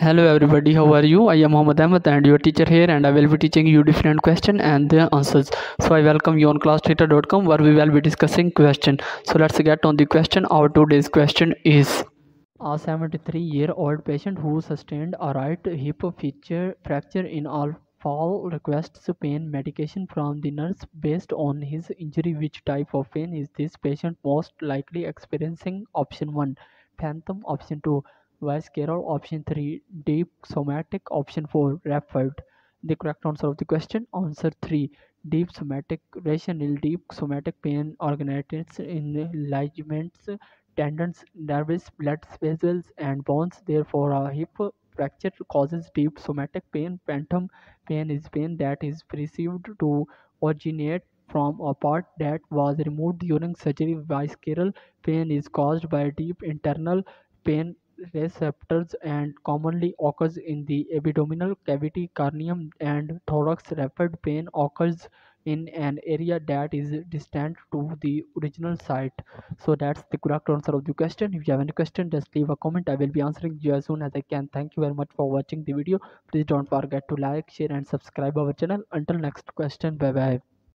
Hello everybody, how are you? I am Mohammad Ahmed and your teacher here and I will be teaching you different question and their answers. So I welcome you on classtheta.com where we will be discussing question. So let's get on the question. Our today's question is a 73 year old patient who sustained a right hip feature fracture in all fall requests pain medication from the nurse based on his injury which type of pain is this patient most likely experiencing option 1 phantom option 2 visceral option 3 deep somatic option 4 referred. The correct answer of the question answer 3 deep somatic rational deep somatic pain originates in ligaments tendons nerves blood vessels and bones. Therefore a hip fracture causes deep somatic pain. Phantom pain is pain that is perceived to originate from a part that was removed during surgery. Visceral pain is caused by deep internal pain receptors and commonly occurs in the abdominal cavity, cranium, and thorax. Referred pain occurs in an area that is distant to the original site. So that's the correct answer of the question. If you have any question, just leave a comment. I will be answering you as soon as I can. Thank you very much for watching the video. Please don't forget to like, share, and subscribe our channel. Until next question, bye bye.